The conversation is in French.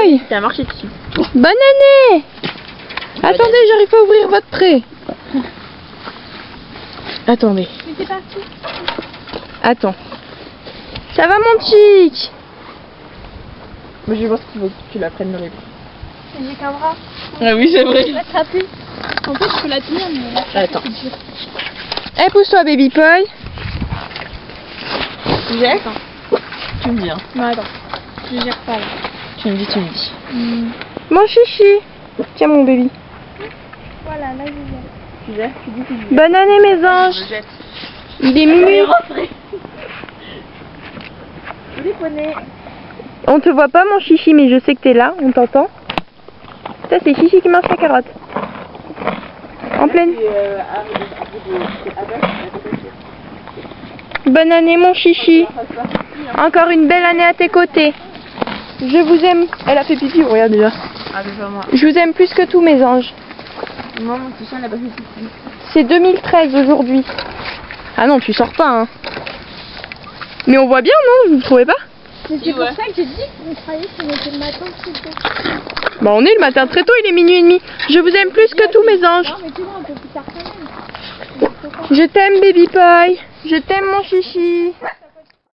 Pie Ça a marché dessus. Bonne année Attendez, j'arrive pas à ouvrir votre prêt. Attendez. Mais c'est parti. Attends. Ça va mon chic? Mais je pense qu'il faut que tu la prennes dans les bras. J'ai qu'un bras. Ah oui, c'est vrai. Je vais l'attraper. En fait, je peux la tenir, mais. Attends. Eh, pousse-toi, baby. Tu gères? Tu me dis, hein. Non, attends. Je gère pas là. Tu me dis, tu me dis. Mon chichi. Tiens, mon baby. Voilà, là, je gère. Tu gères Tu dis, tu dis. Bonne année, mes anges. Je jette. Il est poneys. On te voit pas, mon chichi, mais je sais que t'es là. On t'entend. Ça, c'est chichi qui mange la carotte. En pleine. euh, Bonne année, mon chichi. Encore une belle année à tes côtés. Je vous aime. Elle a fait pipi, regarde déjà. Ah, pas moi. Je vous aime plus que tous mes anges. Non, mon petit chien, elle a pas fait pipi. C'est 2013 aujourd'hui. Ah non, tu sors pas, hein. Mais on voit bien, non? Vous trouvez pas? Mais c'est pour ouais. ça que j'ai dit qu'on croyait qu'on était le matin plus tôt. Bah on est le matin très tôt, il est minuit et demi. Je vous aime plus que tous mes anges. Non, mais tu vois, un peu plus tard quand même. Je t'aime, baby pie. Je t'aime, mon chichi.